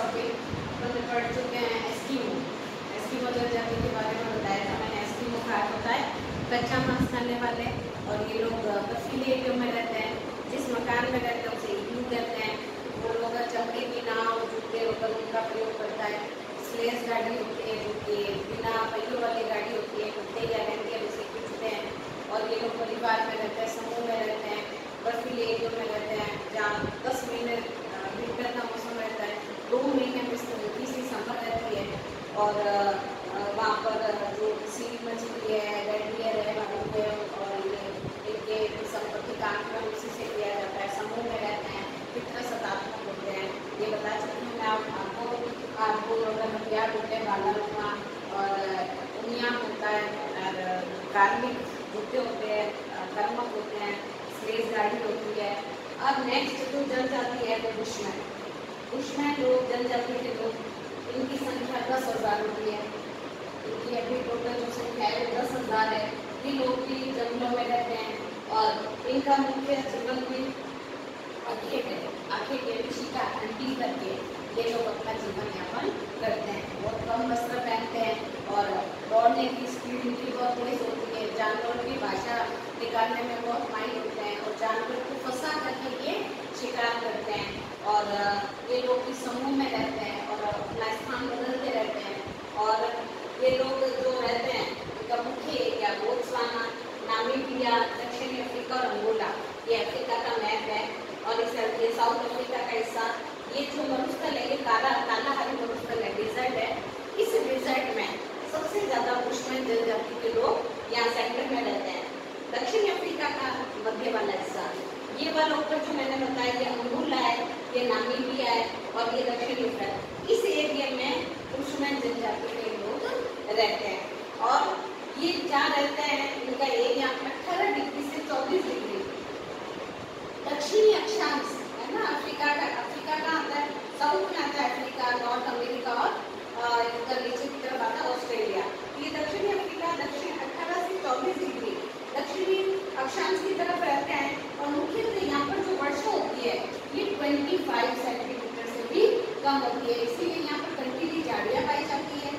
Topic अपन पढ़ चुके हैं एस्कीमो एस्कीमो जनजाति के बारे में बताया था, मैंने एस्कीमो का होता है, कच्चा मांस खाने वाले, और ये लोग बर्फीले एरियो में रहते हैं, जिस मकान में रहते हैं, उसे इग्लू कहते हैं। वो लोग चमड़े की नाव, जूते वगैरह उनका प्रयोग करता है। स्लेस गाड़ी होती है, जो कि बिना पहियों वाली गाड़ी होती है, कुत्ते या रेंडियर उसे खींचते हैं। और ये लोग परिवार में रहते हैं, समूह में रहते हैं बर्फीले एरियो में रहते हैं, जहाँ दस महीने विंटर का मौसम रहता है दो महीने में हल्की सी समर रहती है और वहाँ पर जो सी मछली है रेडियर है बाबू है और ये, इनके संपत्ति का उसी से किया जाता है, समूह में रहते हैं कितना सतात्मक होते हैं। ये बता चुकी हूँ मैं आप आपको आपको प्यार होते हैं, बाला रुपा और उनिया होता है, और कार्मिक जूते होते हैं कर्मक होते हैं स्लेज गाड़ी होती है अब नेक्स्ट जो जनजाति है वो बुशमैन बुशमैन लोग जनजाति के लोग इनकी संख्या दस हज़ार होती है। इनकी अभी टोटल जो संख्या है, वो दस हज़ार है। ये लोग भी जंगलों में रहते हैं और इनका मुख्य जीवन भी आखे है। आखे के ऋषि का हंडी करके ये लोग अपना जीवन यापन करते हैं। बहुत कम वस्त्र पहनते हैं और दौड़ने की स्पीड इनकी बहुत तेज होती है। जानवरों की भाषा निकालने में बहुत माइल होते हैं और जानवर को फंसा करके ये शिकार करते हैं और ये लोग भी समूह में रहते हैं और अपना स्थान बदलते रहते हैं और ये लोग जो रहते हैं उनका मुख्य एरिया बोत्सवाना नामीबिया दक्षिणी अफ्रीका और अंगोला ये अफ्रीका का मैप है और इस ये साउथ अफ्रीका का हिस्सा ये जो मरुस्थल है ये काला काला हरी मरुस्थल है डिजर्ट है इस डिजर्ट में सबसे ज़्यादा बुशमैन जनजाति के लोग यहाँ सेंटर में रहते हैं दक्षिण अफ्रीका का वाला हिस्सा ये वाला ऊपर जो मैंने बताया ये अंगूला है ये नामीबिया है और ये दक्षिण है। इस एरिया में दुश्मन जनजाति के लोग रहते हैं और ये जहाँ रहते हैं इनका एरिया अठारह डिग्री से चौबीस डिग्री दक्षिणी अक्षांश है ना अफ्रीका का अफ्रीका का आता है साउथ में आता है अफ्रीका नॉर्थ अमेरिका और उत्तर नीचे की तरफ़ आता है ऑस्ट्रेलिया ये दक्षिणी अफ्रीका दक्षिण अठारह से चौबीस डिग्री दक्षिणी अक्षांश की तरफ़ रहते हैं और मुख्यतः यहाँ पर जो वर्षा होती है ये 25 सेंटीमीटर से भी कम होती है इसीलिए यहाँ पर कंटिन्यू झाड़ियाँ पाई जाती है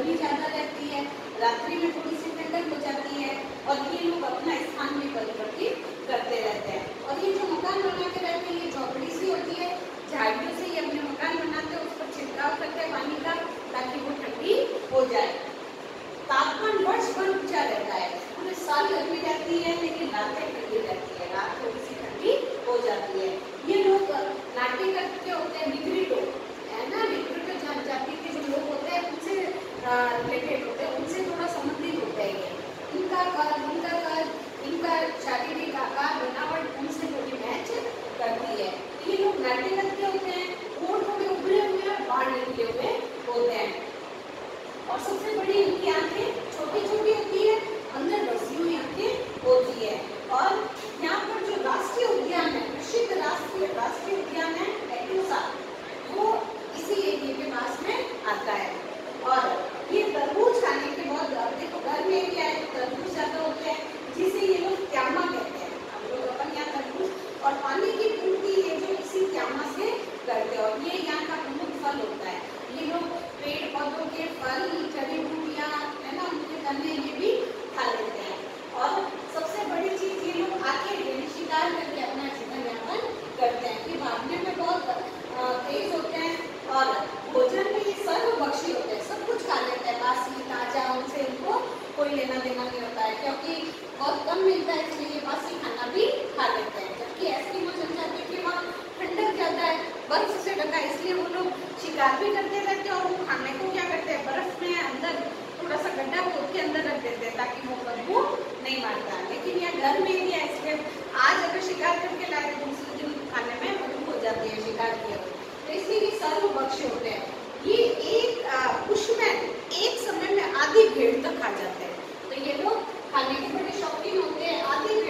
गर्मी ज़्यादा रहती है, रात्रि में थोड़ी सी ठंडक हो जाती है और ये लोग अपना स्थान भी परिवर्तित करते रहते हैं। और ये जो मकान बना के रहते हैं, ये झोपड़ी सी होती है, झाड़ियों से ये अपने मकान बनाते हैं, उस पर छिड़काव करते हैं पानी का, ताकि वो ठंडी हो जाए। तापमान वर्ष भर ऊँचा रहता है। पूरे साल गर्मी रहती है, लेकिन रातें ठंडी रहती है। रात थोड़ी सी ठंडी हो जाती है। ये लोग नाट्य करते होते है Thank you. करते हैं और वो खाने को क्या करते हैं? बर्फ़ में अंदर थोड़ा सा गड्ढा खोद के अंदर रख देते हैं ताकि वो बदबू नहीं मारता। लेकिन यह घर में भी ऐसे आज अगर शिकार करके लाए तो दूसरे दिन खाने में बदबू हो जाती है, शिकार किया। तो इसलिए सर्व सर्वभक्षी होते हैं। ये एक पुष्प में एक समय में आधी भीड़ तक खा जाते हैं तो ये लोग खाने के बड़े शौकीन होते हैं आधी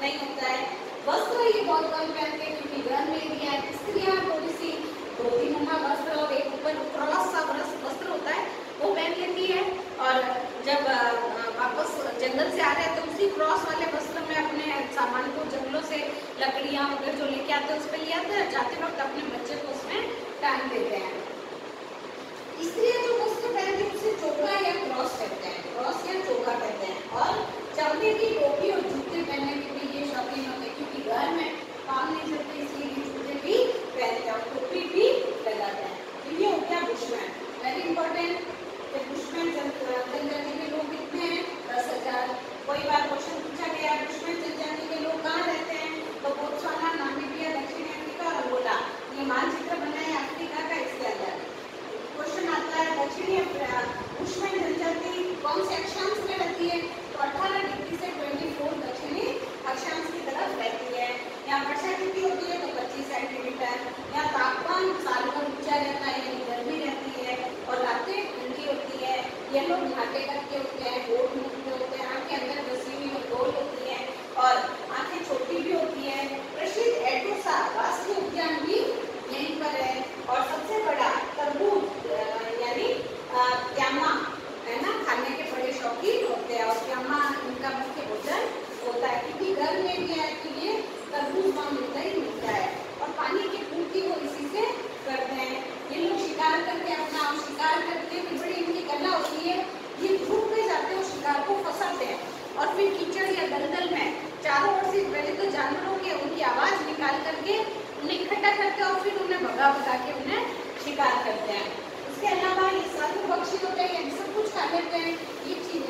ये बहुत कम पहनते हैं, क्योंकि गर्म एरिया है स्त्रियाँ थोड़ी सी दो तीन वस्त्र और एक ऊपर क्रॉस सा वस्त्र होता है, वो पहन लेती है। और जब वापस जंगल से आ रहे हैं तो उसी क्रॉस वाले वस्त्र में अपने सामान को जंगलों से लकड़ियाँ वगैरह जो लेके आते हैं, उस पर ले आते हैं जाते वक्त अपने बच्चे को उसमें टांग देते हैं। इसलिए जो वस्त्र पहनती है, उसे चौका या क्रॉस कहते हैं। क्रॉस या चौका कहते हैं। और चमड़े की टोपी और जूते पहनने के लिए ये शौकीन होते हैं क्योंकि घर में काम नहीं करते इसलिए ये जूते भी पहनते हैं और टोपी भी लगाते हैं तो ये हो गया बुशमैन वेरी इंपॉर्टेंट बुशमैन जनजाति के लोग कितने हैं दस हज़ार कोई बार क्वेश्चन पूछा गया बुशमैन जनजाति के लोग कहाँ रहते हैं तो बोत्सवाना नामीबिया दक्षिण अफ्रीका और अंगोला ये मानचित्र बना है अफ्रीका का इसके अंदर क्वेश्चन आता है दक्षिणी बुशमैन जनजाति कौन से अक्षांश में रहती है अठारह डिग्री से ट्वेंटी फोर दक्षिणी अक्षांश की तरफ़ रहती है यहाँ वर्षा कितनी होती है तो पच्चीस सेंटीमीटर यहाँ तापमान साल भर ऊँचा रहता है यानी गर्मी रहती है और रातें ठंडी होती है ये लोग घाटे करके होते हैं गोल मुख में होते हैं आँखें अंदर बसी हुई और गोल होती है और आँखें छोटी भी होती है प्रसिद्ध एटोसा राष्ट्रीय उद्यान भी यहीं पर है और सबसे बड़ा तरबूज यानी क्यामा है ना खाने के बड़े शौकीन होते हैं और क्यामा इनका मुख्य भोजन होता है क्योंकि घर में भी है कि ये तरबूज वहाँ मिलता ही मिलता है और पानी की पूर्ति वो इसी से करते हैं ये लोग शिकार करके अपना शिकार करके भी बड़ी इनकी कला होती है ये धूप में जाते हैं शिकार को फंसाते हैं और फिर कीचड़ या दलदल में चारों ओर से पहले तो जानवरों के उनकी आवाज़ निकाल करके उन्हें इकट्ठा करते और फिर उन्हें भगा भगा के उन्हें शिकार करते हैं। इसके अलावा ये साधु पक्षी होते हैं सब कुछ खा लेते हैं, ये चीज़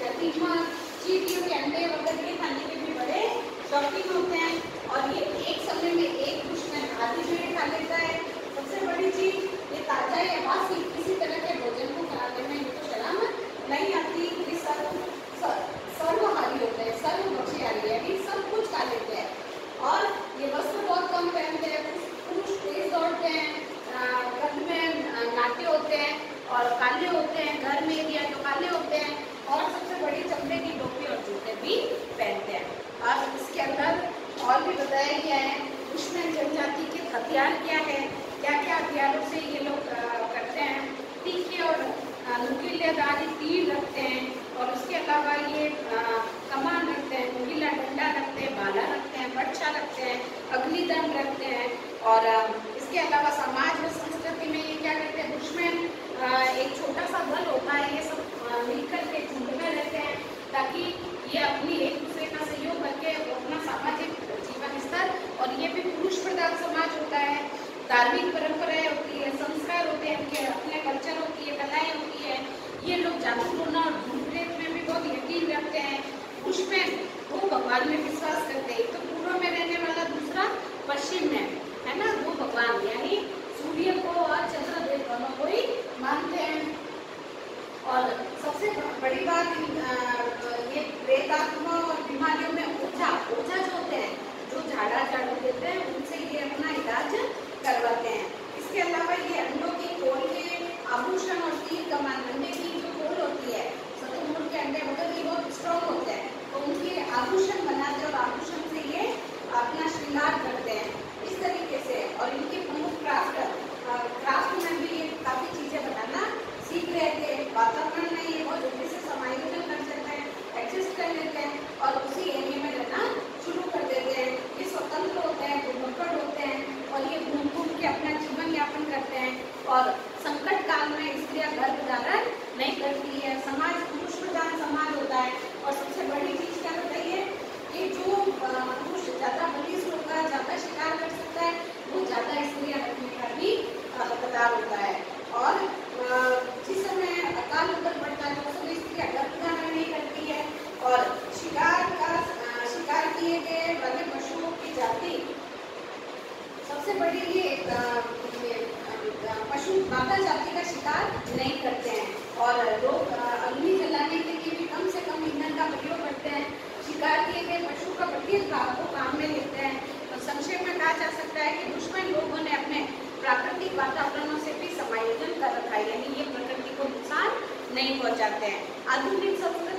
चीटियों के अंडे वगैरह खाने के भी बड़े शौकीन होते हैं और ये एक समय में एक दुश्मन आधी पेड़ खा लेता है सबसे बड़ी चीज़ ये ताज़ा या बासी किसी तरह के भोजन को खाने में इनको शर्म नहीं आती ये सर्व सर्वहारी होते हैं सर्व पक्षी है सब कुछ खा लेते हैं और ये वस्त्र बहुत कम पहनते हैं पुरुष तेज दौड़ते हैं कद में नाट्य हैं और काले होते हैं, घर में एरिया जो काले होते हैं, और सबसे बड़ी चमड़े की टोपी और जूते भी पहनते हैं। और इसके अंदर और भी बताया गया है उसमें जनजाति के हथियार क्या है? क्या क्या हथियारों से ये लोग करते हैं? तीखे और नुकीलेदारी तीर रखते हैं, और उसके अलावा ये कमान रखते हैं, नुकीला डंडा रखते हैं, बाला रखते हैं, बच्चा रखते हैं अग्निदम रखते हैं, और इसके अलावा समाज में संस्कृति में ये क्या करते हैं दुश्मन एक छोटा सा दल होता है ये सब मिलकर के झुंड में रहते हैं ताकि ये अपनी एक दूसरे का सहयोग करके अपना सामाजिक जीवन स्तर और ये भी पुरुष प्रधान समाज होता है धार्मिक परंपराएँ होती है संस्कार होते हैं उनके अपने कल्चर होती है कलाएँ होती है ये लोग जादू टोना और भूत में भी बहुत यकीन रखते हैं पुष्पैन वो भगवान में विश्वास करते हैं तो पूर्व में रहने वाला दूसरा पश्चिम में है ना वो भगवान यानी सूर्य को और चंद्रदेव दोनों को ही मानते हैं और सबसे बड़ी बात ये प्रेतात्मा और बीमारियों में ऊर्जा ऊर्जा जो होते हैं, जो झाड़ा झाड़ू देते हैं, उनसे ये अपना इलाज करवाते हैं। इसके अलावा ये अंडों की खोल के आभूषण और तीर कमान अंडे की जो खोल होती है सतुमुर के अंडे वगैरह ये बहुत स्ट्रॉन्ग होते हैं। तो उनके आभूषण बनाते और आभूषण से ये अपना श्रृंगार करते हैं इस तरीके से और इनके प्रमुख क्राफ्ट क्राफ्ट में भी ये काफ़ी चीज़ें बनाना सीख रहे थे वातावरण में ये बहुत जल्दी से समायोजन कर सकते हैं एडजस्ट कर लेते हैं और उसी एरिया में रहना शुरू कर देते हैं ये स्वतंत्र होते हैं गुणवक्कड़ होते हैं और ये घूम घूम के अपना जीवन यापन करते हैं और संकट काल में स्त्रियाँ गर्भ धारण नहीं करती है। समाज पुरुष प्रधान समाज होता है। और सबसे बड़ी चीज़ क्या बताइए कि जो पुरुष ज़्यादा बलिष्ठ होगा, ज़्यादा शिकार कर सकता है, वो ज़्यादा स्त्रियाँ रखने का भी हकदार होता है। और जिस समय अकाल उतर पड़ता है तो समय स्त्रियाँ गर्भधारण नहीं करती है। और शिकार का शिकार किए गए वाले पशुओं की जाति सबसे बड़ी ये पशु माता जाति का शिकार नहीं करते हैं। और लोग अग्नि जलाने के लिए भी कम से कम ईंधन का प्रयोग करते हैं। शिकार किए गए पशु का प्रत्येक भाग को काम में लेते हैं। तो संक्षेप में कहा जा सकता है कि दुश्मन लोगों ने अपने प्राकृतिक वातावरणों से भी समायोजन कर रखा है। यानी ये प्रकृति को नुकसान नहीं पहुंचाते हैं। आधुनिक संस्कृति